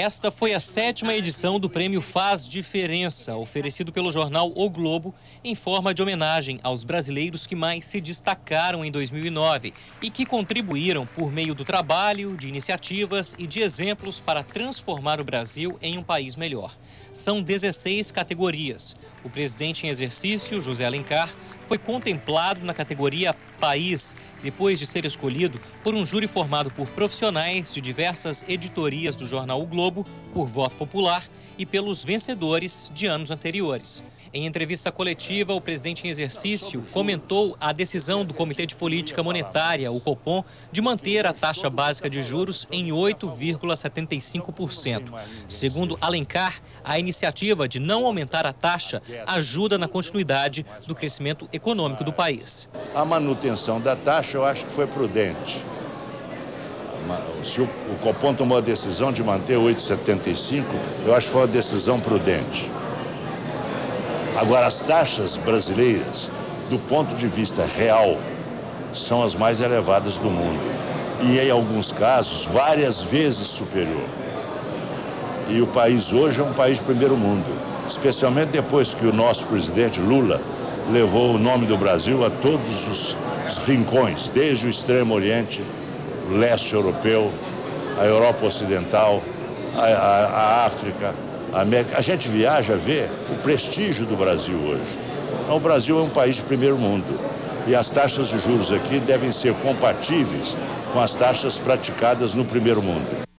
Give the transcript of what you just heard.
Esta foi a sétima edição do prêmio Faz Diferença, oferecido pelo jornal O Globo, em forma de homenagem aos brasileiros que mais se destacaram em 2009 e que contribuíram por meio do trabalho, de iniciativas e de exemplos para transformar o Brasil em um país melhor. São 16 categorias. O presidente em exercício, José Alencar, foi contemplado na categoria País, depois de ser escolhido por um júri formado por profissionais de diversas editorias do jornal O Globo, por voto popular e pelos vencedores de anos anteriores. Em entrevista coletiva, o presidente em exercício comentou a decisão do Comitê de Política Monetária, o Copom, de manter a taxa básica de juros em 8,75%. Segundo Alencar, a iniciativa de não aumentar a taxa ajuda na continuidade do crescimento econômico do país. A manutenção da taxa eu acho que foi prudente. Se o Copom tomou a decisão de manter 8,75, eu acho que foi uma decisão prudente. Agora, as taxas brasileiras, do ponto de vista real, são as mais elevadas do mundo. E, em alguns casos, várias vezes superior. E o país hoje é um país de primeiro mundo, especialmente depois que o nosso presidente Lula levou o nome do Brasil a todos os, rincões, desde o Extremo Oriente, o leste europeu, a Europa Ocidental, a, a, a África, a América. A gente viaja, vê o prestígio do Brasil hoje. Então, o Brasil é um país de primeiro mundo. E as taxas de juros aqui devem ser compatíveis com as taxas praticadas no primeiro mundo.